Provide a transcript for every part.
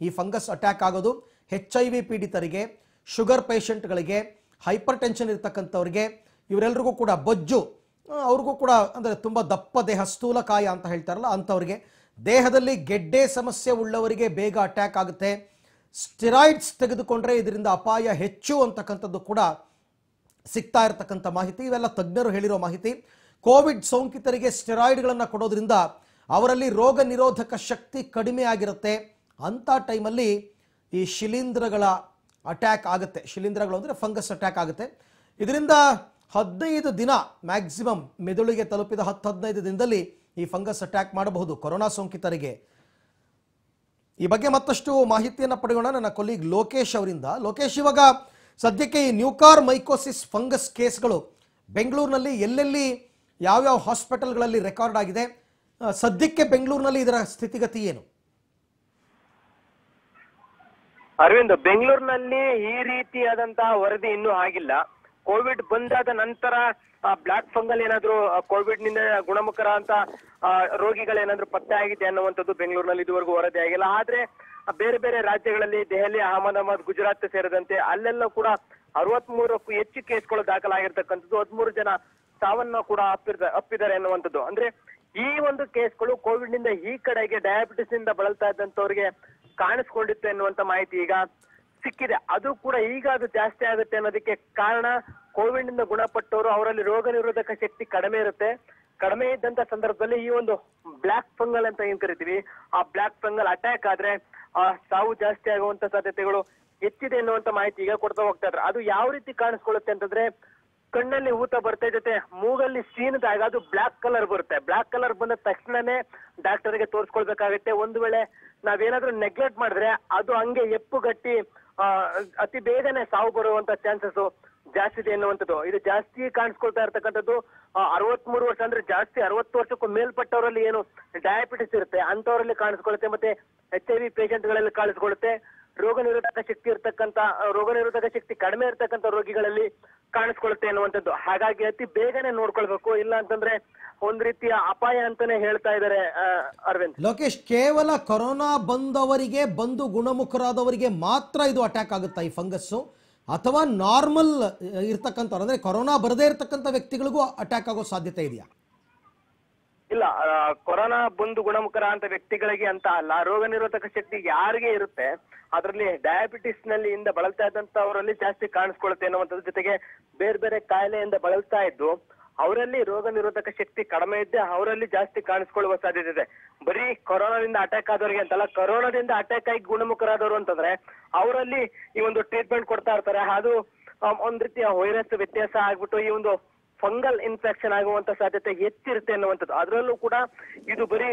ಈ fungus attack ಆಗೋದು H I V ಪೀಡಿತರಿಗೆ, ಶುಗರ್ ಪೇಷಂಟ್ಗಳಿಗೆ ಹೈಪರ್ ಟೆನ್ಷನ್ ಇರ್ತಕ್ಕಂಥವ್ರಿಗೆ, ಇವರೆಲ್ರಿಗೂ ಕೂಡ ಬೊಜ್ಜು ಅವ್ರಿಗೂ ಕೂಡ ಅಂದರೆ ತುಂಬ ದಪ್ಪ ದೇಹ ಸ್ಥೂಲಕಾಯ ಅಂತ ಹೇಳ್ತಾರಲ್ಲ ಅಂಥವ್ರಿಗೆ, ದೇಹದಲ್ಲಿ ಗೆಡ್ಡೆ ಸಮಸ್ಯೆ ಉಳ್ಳವರಿಗೆ ಬೇಗ ಅಟ್ಯಾಕ್ ಆಗುತ್ತೆ. ಸ್ಟಿರಾಯ್ಡ್ಸ್ ತೆಗೆದುಕೊಂಡ್ರೆ ಇದರಿಂದ ಅಪಾಯ ಹೆಚ್ಚು ಅಂತಕ್ಕಂಥದ್ದು ಕೂಡ ಸಿಗ್ತಾ ಇರತಕ್ಕಂಥ ಮಾಹಿತಿ. ಇವೆಲ್ಲ ತಜ್ಞರು ಹೇಳಿರೋ ಮಾಹಿತಿ. ಕೋವಿಡ್ ಸೋಂಕಿತರಿಗೆ ಸ್ಟೆರಾಯ್ಡ್ಗಳನ್ನು ಕೊಡೋದ್ರಿಂದ ಅವರಲ್ಲಿ ರೋಗ ನಿರೋಧಕ ಶಕ್ತಿ ಕಡಿಮೆ ಆಗಿರುತ್ತೆ. ಅಂಥ ಟೈಮಲ್ಲಿ ಈ ಶಿಲೀಂಧ್ರಗಳ ಅಟ್ಯಾಕ್ ಆಗುತ್ತೆ. ಶಿಲೀಂಧ್ರಗಳು ಅಂದರೆ ಫಂಗಸ್ ಅಟ್ಯಾಕ್ ಆಗುತ್ತೆ. ಇದರಿಂದ ಹದಿನೈದು ದಿನ ಮ್ಯಾಕ್ಸಿಮಮ್ ಮೆದುಳಿಗೆ ತಲುಪಿದ ಹತ್ತು ಹದಿನೈದು ದಿನದಲ್ಲಿ ಈ ಫಂಗಸ್ ಅಟ್ಯಾಕ್ ಮಾಡಬಹುದು ಕೊರೋನಾ ಸೋಂಕಿತರಿಗೆ. ಈ ಬಗ್ಗೆ ಮತ್ತಷ್ಟು ಮಾಹಿತಿಯನ್ನು ಪಡೆಯೋಣ ನನ್ನ ಕೊಲೀಗ್ ಲೋಕೇಶ್ ಅವರಿಂದ. ಲೋಕೇಶ್, ಇವಾಗ ಸದ್ಯಕ್ಕೆ ಈ ನ್ಯೂಕಾರ್ ಮೈಕೋಸಿಸ್ ಫಂಗಸ್ ಕೇಸ್ಗಳು ಬೆಂಗಳೂರಿನಲ್ಲಿ ಎಲ್ಲೆಲ್ಲಿ ಯಾವ್ಯಾವ ಹಾಸ್ಪಿಟಲ್ಗಳಲ್ಲಿ ರೆಕಾರ್ಡ್ ಆಗಿದೆ? ಸದ್ಯಕ್ಕೆ ಬೆಂಗಳೂರಿನಲ್ಲಿ ಇದರ ಸ್ಥಿತಿಗತಿ ಏನು? ಅರವಿಂದ್, ಬೆಂಗಳೂರಿನಲ್ಲಿ ಈ ರೀತಿಯಾದಂತಹ ವರದಿ ಇನ್ನೂ ಆಗಿಲ್ಲ. ಕೋವಿಡ್ ಬಂದಾದ ನಂತರ ಬ್ಲಾಕ್ ಫಂಗಲ್ ಏನಾದ್ರು ಕೋವಿಡ್ನಿಂದ ಗುಣಮುಖರ ಅಂತ ರೋಗಿಗಳೇನಾದ್ರೂ ಪತ್ತೆ ಆಗಿದೆ ಅನ್ನುವಂಥದ್ದು ಬೆಂಗಳೂರಿನಲ್ಲಿ ಇದುವರೆಗೂ ವರದಿ ಆಗಿಲ್ಲ. ಆದ್ರೆ ಬೇರೆ ಬೇರೆ ರಾಜ್ಯಗಳಲ್ಲಿ ದೆಹಲಿ, ಅಹಮದಾಬಾದ್, ಗುಜರಾತ್ ಸೇರಿದಂತೆ ಅಲ್ಲೆಲ್ಲ ಕೂಡ ಅರವತ್ಮೂರಕ್ಕೂ ಹೆಚ್ಚು ಕೇಸ್ಗಳು ದಾಖಲಾಗಿರ್ತಕ್ಕಂಥದ್ದು. ಹದಿಮೂರು ಜನ ಸಾವನ್ನ ಕೂಡ ಅಪ್ಪಿರ್ದ, ಅಪ್ಪಿದ್ದಾರೆ ಅನ್ನುವಂಥದ್ದು. ಅಂದ್ರೆ, ಈ ಒಂದು ಕೇಸ್ಗಳು ಕೋವಿಡ್ನಿಂದ ಈ ಕಡೆಗೆ ಡಯಾಬಿಟಿಸ್ನಿಂದ ಬಳಲ್ತಾ ಇದ್ದಂತವ್ರಿಗೆ ಕಾಣಿಸ್ಕೊಂಡಿತ್ತು ಎನ್ನುವಂತ ಮಾಹಿತಿ ಈಗ ಸಿಕ್ಕಿದೆ. ಅದು ಕೂಡ ಈಗ ಅದು ಜಾಸ್ತಿ ಆಗುತ್ತೆ ಅನ್ನೋದಕ್ಕೆ ಕಾರಣ ಕೋವಿಡ್ನಿಂದ ಗುಣಪಟ್ಟವರು ಅವರಲ್ಲಿ ರೋಗ ನಿರೋಧಕ ಶಕ್ತಿ ಕಡಿಮೆ ಇರುತ್ತೆ. ಕಡಿಮೆ ಇದ್ದಂತ ಸಂದರ್ಭದಲ್ಲಿ ಈ ಒಂದು ಬ್ಲಾಕ್ ಫಂಗಲ್ ಅಂತ ಏನ್ ಕರಿತೀವಿ, ಆ ಬ್ಲಾಕ್ ಫಂಗಲ್ ಅಟ್ಯಾಕ್ ಆದ್ರೆ, ಆ ಸಾವು ಜಾಸ್ತಿ ಆಗುವಂತ ಸಾಧ್ಯತೆಗಳು ಹೆಚ್ಚಿದೆ ಎನ್ನುವಂತ ಮಾಹಿತಿ ಈಗ ಕೊಡ್ತಾ ಹೋಗ್ತಾ ಇದ್ರೆ ಅದು ಯಾವ ರೀತಿ ಕಾಣಿಸ್ಕೊಳ್ಳುತ್ತೆ ಅಂತಂದ್ರೆ ಕಣ್ಣಲ್ಲಿ ಊತ ಬರುತ್ತೆ ಜೊತೆ ಮೂಗಲ್ಲಿ ಸೀನದಾಗ ಅದು ಬ್ಲಾಕ್ ಕಲರ್ ಬರುತ್ತೆ. ಬ್ಲಾಕ್ ಕಲರ್ ಬಂದ ತಕ್ಷಣನೇ ಡಾಕ್ಟರ್ಗೆ ತೋರಿಸ್ಕೊಳ್ಬೇಕಾಗತ್ತೆ. ಒಂದು ವೇಳೆ ನಾವೇನಾದ್ರೂ ನೆಗ್ಲೆಕ್ಟ್ ಮಾಡಿದ್ರೆ ಅದು ಹಂಗೆ ಎಪ್ಪುಗಟ್ಟಿ ಗಟ್ಟಿ ಅತಿ ಬೇಗನೆ ಸಾವು ಬರುವಂತ ಚಾನ್ಸಸ್ ಜಾಸ್ತಿ ಇದೆ ಎನ್ನುವಂಥದ್ದು. ಇದು ಜಾಸ್ತಿ ಕಾಣಿಸ್ಕೊಳ್ತಾ ಇರ್ತಕ್ಕಂಥದ್ದು ಅರವತ್ಮೂರು ವರ್ಷ ಅಂದ್ರೆ ಜಾಸ್ತಿ ಅರವತ್ತು ವರ್ಷಕ್ಕೂ ಮೇಲ್ಪಟ್ಟವರಲ್ಲಿ ಏನು ಡಯಾಬಿಟಿಸ್ ಇರುತ್ತೆ ಅಂತವರಲ್ಲಿ ಕಾಣಿಸ್ಕೊಳ್ಳುತ್ತೆ ಮತ್ತೆ ಎಚ್ ಐ ವಿ ಪೇಷಂಟ್ಗಳಲ್ಲಿ ಕಾಣಿಸ್ಕೊಳ್ಳುತ್ತೆ ರೋಗ ನಿರೋಧಕ ಶಕ್ತಿ ಇರ್ತಕ್ಕಂತ ರೋಗ ನಿರೋಧಕ ಶಕ್ತಿ ಕಡಿಮೆ ಇರ್ತಕ್ಕಂಥ ರೋಗಿಗಳಲ್ಲಿ ಕಾಣಿಸ್ಕೊಳ್ಳುತ್ತೆ ಅನ್ನುವಂಥದ್ದು ಹಾಗಾಗಿ ಅತಿ ಬೇಗನೆ ನೋಡ್ಕೊಳ್ಬೇಕು. ಇಲ್ಲ ಅಂತಂದ್ರೆ ಒಂದ್ ರೀತಿಯ ಅಪಾಯ ಅಂತಾನೆ ಹೇಳ್ತಾ ಇದ್ದಾರೆ ಅರವಿಂದ್. ಲೋಕೇಶ್, ಕೇವಲ ಕೊರೋನಾ ಬಂದವರಿಗೆ ಬಂದು ಗುಣಮುಖರಾದವರಿಗೆ ಮಾತ್ರ ಇದು ಅಟ್ಯಾಕ್ ಆಗುತ್ತಾ ಈ ಫಂಗಸ್ ಅಥವಾ ನಾರ್ಮಲ್ ಇರ್ತಕ್ಕಂಥವ್ರು, ಅಂದ್ರೆ ಕೊರೋನಾ ಬರದೇ ಇರತಕ್ಕಂಥ ವ್ಯಕ್ತಿಗಳಿಗೂ ಅಟ್ಯಾಕ್ ಆಗೋ ಸಾಧ್ಯತೆ ಇದೆಯಾ? ಇಲ್ಲ ಕೊರೋನಾ ಬಂದು ಗುಣಮುಖರ ಅಂತ ವ್ಯಕ್ತಿಗಳಿಗೆ ಅಂತ ಅಲ್ಲ, ರೋಗ ನಿರೋಧಕ ಶಕ್ತಿ ಯಾರಿಗೆ ಇರುತ್ತೆ, ಅದರಲ್ಲಿ ಡಯಾಬಿಟಿಸ್ನಲ್ಲಿ ಇಂದ ಬಳಲ್ತಾ ಇದ್ದಂತವರಲ್ಲಿ ಜಾಸ್ತಿ ಕಾಣಿಸ್ಕೊಳ್ಳುತ್ತೆ ಅನ್ನುವಂಥದ್ರ ಜೊತೆಗೆ ಬೇರೆ ಬೇರೆ ಕಾಯಿಲೆಯಿಂದ ಬಳಲ್ತಾ ಇದ್ದು, ಅವರಲ್ಲಿ ರೋಗ ನಿರೋಧಕ ಶಕ್ತಿ ಕಡಿಮೆ ಇದ್ದೆ ಅವರಲ್ಲಿ ಜಾಸ್ತಿ ಕಾಣಿಸ್ಕೊಳ್ಳುವ ಸಾಧ್ಯತೆ ಇದೆ. ಬರೀ ಕೊರೋನಾದಿಂದ ಅಟ್ಯಾಕ್ ಆದವರಿಗೆ ಅಂತಲ್ಲ, ಕೊರೋನಾದಿಂದ ಅಟ್ಯಾಕ್ ಆಗಿ ಗುಣಮುಖರಾದವರು ಅಂತಂದ್ರೆ, ಅವರಲ್ಲಿ ಈ ಒಂದು ಟ್ರೀಟ್ಮೆಂಟ್ ಕೊಡ್ತಾ ಇರ್ತಾರೆ. ಅದು ಒಂದ್ ರೀತಿಯ ವೈರಸ್ ವ್ಯತ್ಯಾಸ ಆಗ್ಬಿಟ್ಟು ಈ ಒಂದು ಫಂಗಲ್ ಇನ್ಫೆಕ್ಷನ್ ಆಗುವಂತ ಸಾಧ್ಯತೆ ಹೆಚ್ಚಿರುತ್ತೆ ಅನ್ನುವಂಥದ್ದು ಅದರಲ್ಲೂ ಕೂಡ ಇದು ಬರೀ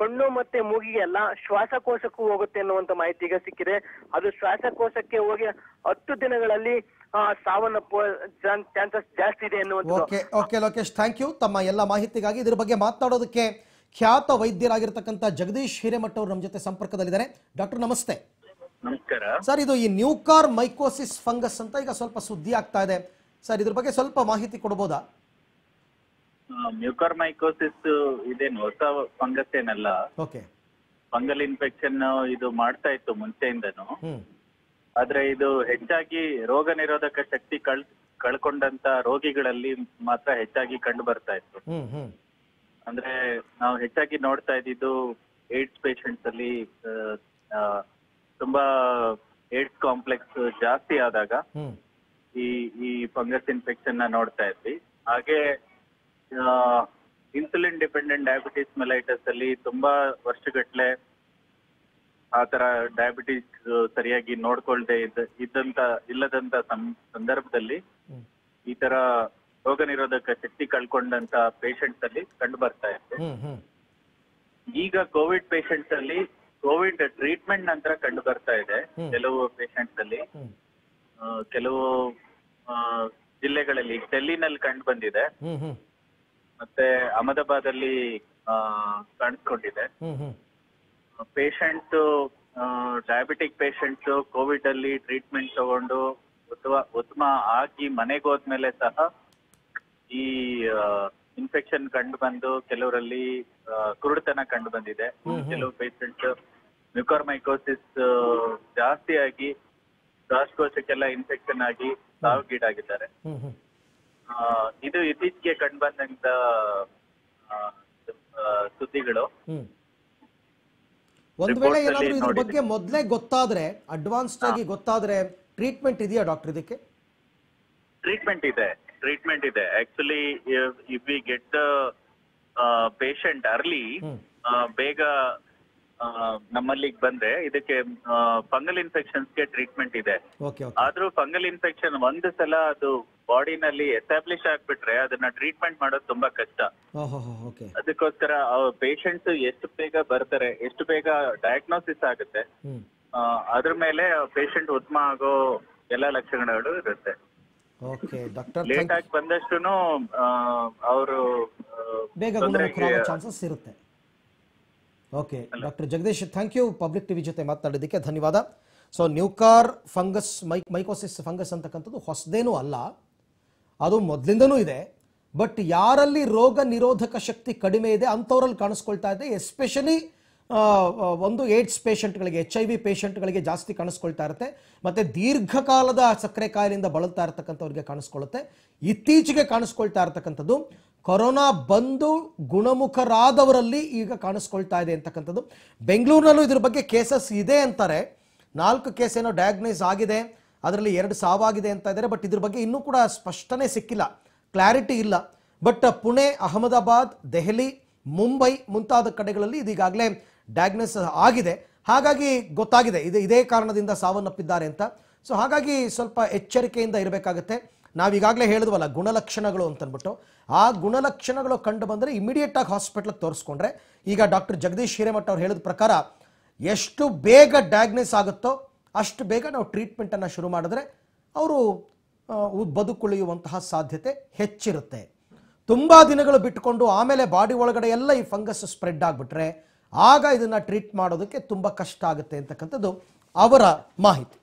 ಕಣ್ಣು ಮತ್ತೆ ಮೂಗಿಗೆ ಅಲ್ಲ ಶ್ವಾಸಕೋಶಕ್ಕೂ ಹೋಗುತ್ತೆ ಅನ್ನುವಂತ ಮಾಹಿತಿ ಈಗ ಸಿಕ್ಕಿದೆ. ಅದು ಶ್ವಾಸಕೋಶಕ್ಕೆ ಹೋಗಿ ಹತ್ತು ದಿನಗಳಲ್ಲಿ ಆ, ಸಾವನ್ನಪ್ಪುವ ಚಾನ್ಸಸ್ ಜಾಸ್ತಿ ಇದೆ okay okay Lokesh thank you. ತಮ್ಮ ಎಲ್ಲ ಮಾಹಿತಿಗಾಗಿ ಇದ್ರ ಬಗ್ಗೆ ಮಾತನಾಡೋದಕ್ಕೆ ಖ್ಯಾತ ವೈದ್ಯರಾಗಿರ್ತಕ್ಕಂಥ ಜಗದೀಶ್ ಹಿರೇಮಠ ಅವರು ನಮ್ಮ ಜೊತೆ ಸಂಪರ್ಕದಲ್ಲಿದ್ದಾರೆ. ಡಾಕ್ಟರ್ ನಮಸ್ತೆ. ನಮಸ್ಕಾರ. ಸರ್ ಇದು ಈ ನ್ಯೂಕಾರ್ ಮೈಕೋಸಿಸ್ ಫಂಗಸ್ ಅಂತ ಈಗ ಸ್ವಲ್ಪ ಸುದ್ದಿ ಆಗ್ತಾ ಇದೆ. ಸರ್ ಇದ್ರ ಬಗ್ಗೆ ಸ್ವಲ್ಪ ಮಾಹಿತಿ ಕೊಡಬಹುದಾ ಮ್ಯೂಕರ್ ಮೈಕೋಸಿಸ್ ಇದೇನು ಹೊಸ ಫಂಗಸ್ ಏನಲ್ಲ? ಓಕೆ. ಫಂಗಲ್ ಇನ್ಫೆಕ್ಷನ್ ಇದು ಮಾಡ್ತಾ ಇತ್ತು ಮುಂಚೆಯಿಂದನು. ಆದ್ರೆ ಇದು ಹೆಚ್ಚಾಗಿ ರೋಗ ನಿರೋಧಕ ಶಕ್ತಿ ಕಳ್ ಕಳ್ಕೊಂಡಂತ ರೋಗಿಗಳಲ್ಲಿ ಮಾತ್ರ ಹೆಚ್ಚಾಗಿ ಕಂಡು ಬರ್ತಾ ಇತ್ತು. ಅಂದ್ರೆ ನಾವು ಹೆಚ್ಚಾಗಿ ನೋಡ್ತಾ ಇದ್ದಿದ್ದು ಏಡ್ಸ್ ಪೇಷಂಟ್ಸ್ ಅಲ್ಲಿ ತುಂಬಾ ಏಡ್ಸ್ ಕಾಂಪ್ಲೆಕ್ಸ್ ಜಾಸ್ತಿ ಆದಾಗ ಈ ಈ ಫಂಗಸ್ ಇನ್ಫೆಕ್ಷನ್ನ ನೋಡ್ತಾ ಇದ್ವಿ. ಹಾಗೆ ಇನ್ಸುಲಿನ್ ಡಿಪೆಂಡೆಂಟ್ ಡಯಾಬಿಟಿಸ್ ಮೆಲೈಟಸ್ ಅಲ್ಲಿ ತುಂಬಾ ವರ್ಷಗಟ್ಲೆ ಆ ತರ ಡಯಾಬಿಟಿಸ್ ಸರಿಯಾಗಿ ನೋಡ್ಕೊಳ್ದೆ ಇದ್ದ ಇದ್ದಂತ ಇಲ್ಲದಂತ ಸಂದರ್ಭದಲ್ಲಿ. ಈ ತರ ರೋಗ ನಿರೋಧಕ ಶಕ್ತಿ ಕಳ್ಕೊಂಡಂತ ಪೇಷಂಟ್ಸ್ ಅಲ್ಲಿ ಕಂಡು ಬರ್ತಾ ಇತ್ತು ಹ್ಮ್ ಈಗ ಕೋವಿಡ್ ಪೇಷಂಟ್ಸ್ ಅಲ್ಲಿ ಕೋವಿಡ್ ಟ್ರೀಟ್ಮೆಂಟ್ ನಂತರ ಕಂಡು ಬರ್ತಾ ಇದೆ ಕೆಲವು ಪೇಷಂಟ್ಸ್ ಅಲ್ಲಿ. ಕೆಲವು ಜಿಲ್ಲೆಗಳಲ್ಲಿ ಡೆಲ್ಲಿನಲ್ಲಿ ಕಂಡು ಬಂದಿದೆ. ಮತ್ತೆ ಅಹಮದಾಬಾದ್ ಅಲ್ಲಿ ಆ, ಕಾಣಿಸ್ಕೊಂಡಿದೆ ಪೇಷಂಟ್ ಡಯಾಬಿಟಿಕ್ ಪೇಷಂಟ್ಸ್ ಕೋವಿಡ್ ಅಲ್ಲಿ ಟ್ರೀಟ್ಮೆಂಟ್ ತಗೊಂಡು ಉತ್ತಮ ಉತ್ತಮ ಆಗಿ ಮನೆಗೆ ಹೋದ್ಮೇಲೆ ಸಹ ಈ ಇನ್ಫೆಕ್ಷನ್ ಕಂಡು ಬಂದು ಕೆಲವರಲ್ಲಿ ಕುರುಡುತನ ಕಂಡು ಬಂದಿದೆ. ಕೆಲವು ಮೈಕೋಸಿಸ್ ಮ್ಯೂಕಾರ್ಮೈಕೋಸಿಸ್ ಜಾಸ್ತಿ ಆಗಿ ಶ್ವಾಸಕೋಶಕ್ಕೆಲ್ಲ ಇನ್ಫೆಕ್ಷನ್ ಆಗಿ ಸಾವಿಗೀಡಾಗಿದ್ದಾರೆ. ಇದು ಇತ್ತೀಚೆಗೆ ಕಂಡುಬಂದಂತ ಬಂದಂತ ಆ, ಸುದ್ದಿಗಳು. ಒಂದ್ ವೇಳೆ ಏನಾದ್ರೂ ಇದ್ರ ಬಗ್ಗೆ ಮೊದಲೇ ಗೊತ್ತಾದ್ರೆ ಅಡ್ವಾನ್ಸ್ಡ್ ಆಗಿ ಗೊತ್ತಾದ್ರೆ ಟ್ರೀಟ್ಮೆಂಟ್ ಇದೆಯಾ ಡಾಕ್ಟರ್ ಇದಕ್ಕೆ? ಟ್ರೀಟ್ಮೆಂಟ್ ಇದೆ ಟ್ರೀಟ್ಮೆಂಟ್ ಇದೆ. Actually if we get the patient early ಬೇಗ ನಮ್ಮಲ್ಲಿಗೆ ಬಂದ್ರೆ ಇದಕ್ಕೆ ಫಂಗಲ್ ಇನ್ಫೆಕ್ಷನ್ಸ್ಗೆ ಟ್ರೀಟ್ಮೆಂಟ್ ಇದೆ. ಆದ್ರೂ ಫಂಗಲ್ ಇನ್ಫೆಕ್ಷನ್ ಒಂದು ಸಲ ಅದು ಬಾಡಿನಲ್ಲಿ ಎಸ್ಟಾಬ್ಲಿಷ್ ಆಗ್ಬಿಟ್ರೆ ಅದನ್ನ ಟ್ರೀಟ್ಮೆಂಟ್ ಮಾಡೋದು ತುಂಬಾ ಕಷ್ಟ. ಅದಕ್ಕೋಸ್ಕರ ಪೇಷಂಟ್ಸ್ ಎಷ್ಟು ಬೇಗ ಬರ್ತಾರೆ ಎಷ್ಟು ಬೇಗ ಡಯಾಗ್ನೋಸಿಸ್ ಆಗುತ್ತೆ ಅದ್ರ ಮೇಲೆ ಪೇಷಂಟ್ ಉತ್ತಮ ಆಗೋ ಎಲ್ಲ ಲಕ್ಷಣಗಳು ಇರುತ್ತೆ. ಲೇಟ್ ಆಗಿ ಬಂದಷ್ಟು ಅವರು ಬೇಗ ಚಾನ್ಸಸ್ ಇರುತ್ತೆ. Okay doctor Jagdish thank you public TV ಜೊತೆ ಮಾತನಾಡಿದ್ದಕ್ಕೆ ಧನ್ಯವಾದ. So mucor fungus my mycosis fungus ಅಂತಕ್ಕಂಥದ್ದು ಹೊಸದೇನೂ ಅಲ್ಲ. ಅದು ಮೊದಲಿಂದನೂ ಇದೆ. ಬಟ್ ಯಾರಲ್ಲಿ ರೋಗ ನಿರೋಧಕ ಶಕ್ತಿ ಕಡಿಮೆ ಇದೆ ಅಂಥವ್ರಲ್ಲಿ ಕಾಣಿಸ್ಕೊಳ್ತಾ ಇದೆ ಎಸ್ಪೆಷಲಿ ಒಂದು ಏಡ್ಸ್ ಪೇಷಂಟ್ಗಳಿಗೆ, ಎಚ್ ಐ ವಿ ಪೇಷಂಟ್ಗಳಿಗೆ ಜಾಸ್ತಿ ಕಾಣಿಸ್ಕೊಳ್ತಾ ಇರುತ್ತೆ. ಮತ್ತು ದೀರ್ಘಕಾಲದ ಸಕ್ಕರೆ ಕಾಯಿಲೆಯಿಂದ ಬಳಲ್ತಾ ಇರತಕ್ಕಂಥವ್ರಿಗೆ ಕಾಣಿಸ್ಕೊಳ್ಳುತ್ತೆ. ಇತ್ತೀಚೆಗೆ ಕಾಣಿಸ್ಕೊಳ್ತಾ ಇರತಕ್ಕಂಥದ್ದು, ಕೊರೋನಾ ಬಂದು ಗುಣಮುಖರಾದವರಲ್ಲಿ ಈಗ ಕಾಣಿಸ್ಕೊಳ್ತಾ ಇದೆ ಅಂತಕ್ಕಂಥದ್ದು. ಬೆಂಗಳೂರಿನಲ್ಲೂ ಇದ್ರ ಬಗ್ಗೆ ಕೇಸಸ್ ಇದೆ ಅಂತಾರೆ. ನಾಲ್ಕು ಕೇಸ್ ಏನೋ ಡಯಾಗ್ನೈಸ್ ಆಗಿದೆ, ಅದರಲ್ಲಿ ಎರಡು ಸಾವಾಗಿದೆ ಅಂತ ಇದ್ದಾರೆ ಬಟ್ ಇದ್ರ ಬಗ್ಗೆ ಇನ್ನೂ ಕೂಡ ಸ್ಪಷ್ಟನೆ ಸಿಕ್ಕಿಲ್ಲ ಕ್ಲಾರಿಟಿ ಇಲ್ಲ. ಬಟ್ ಪುಣೆ, ಅಹಮದಾಬಾದ್, ದೆಹಲಿ, ಮುಂಬೈ ಮುಂತಾದ ಕಡೆಗಳಲ್ಲಿ ಇದೀಗಾಗಲೇ ಡಯಾಗ್ನೋಸ್ ಆಗಿದೆ. ಹಾಗಾಗಿ ಗೊತ್ತಾಗಿದೆ. ಇದು ಇದೇ ಕಾರಣದಿಂದ ಸಾವನ್ನಪ್ಪಿದ್ದಾರೆ ಅಂತ. ಸೊ ಹಾಗಾಗಿ ಸ್ವಲ್ಪ ಎಚ್ಚರಿಕೆಯಿಂದ ಇರಬೇಕಾಗುತ್ತೆ. ನಾವೀಗಾಗಲೇ ಹೇಳಿದ್ವಲ್ಲ, ಗುಣಲಕ್ಷಣಗಳು ಅಂತಂದ್ಬಿಟ್ಟು ಆ ಗುಣಲಕ್ಷಣಗಳು ಕಂಡು ಬಂದರೆ ಇಮಿಡಿಯೇಟಾಗಿ ಹಾಸ್ಪಿಟ್ಲಿಗೆ ತೋರಿಸ್ಕೊಂಡ್ರೆ, ಈಗ ಡಾಕ್ಟರ್ ಜಗದೀಶ್ ಹಿರೇಮಠ ಅವ್ರು ಹೇಳಿದ ಪ್ರಕಾರ, ಎಷ್ಟು ಬೇಗ ಡಯಾಗ್ನೋಸ್ ಆಗುತ್ತೋ ಅಷ್ಟು ಬೇಗ ನಾವು ಟ್ರೀಟ್ಮೆಂಟನ್ನು ಶುರು ಮಾಡಿದ್ರೆ, ಅವರು ಬದುಕುಳಿಯುವಂತಹ ಸಾಧ್ಯತೆ ಹೆಚ್ಚಿರುತ್ತೆ. ತುಂಬ ದಿನಗಳು ಬಿಟ್ಟುಕೊಂಡು ಆಮೇಲೆ ಬಾಡಿ ಒಳಗಡೆ ಎಲ್ಲ ಈ ಫಂಗಸ್ ಸ್ಪ್ರೆಡ್ ಆಗಿಬಿಟ್ರೆ ಆಗ ಇದನ್ನು ಟ್ರೀಟ್ ಮಾಡೋದಕ್ಕೆ ತುಂಬ ಕಷ್ಟ ಆಗುತ್ತೆ ಅಂತಕ್ಕಂಥದ್ದು ಅವರ ಮಾಹಿತಿ.